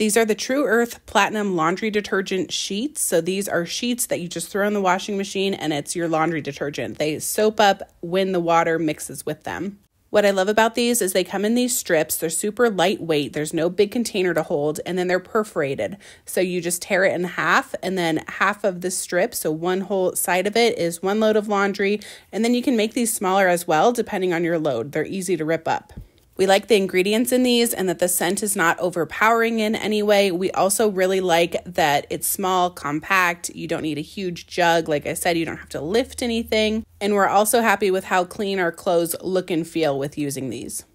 These are the Tru Earth Platinum Laundry Detergent Sheets. So these are sheets that you just throw in the washing machine and it's your laundry detergent. They soap up when the water mixes with them. What I love about these is they come in these strips. They're super lightweight. There's no big container to hold, and then they're perforated. So you just tear it in half, and then half of the strip, so one whole side of it, is one load of laundry. And then you can make these smaller as well, depending on your load. They're easy to rip up. We like the ingredients in these and that the scent is not overpowering in any way. We also really like that it's small, compact. You don't need a huge jug. Like I said, you don't have to lift anything. And we're also happy with how clean our clothes look and feel with using these.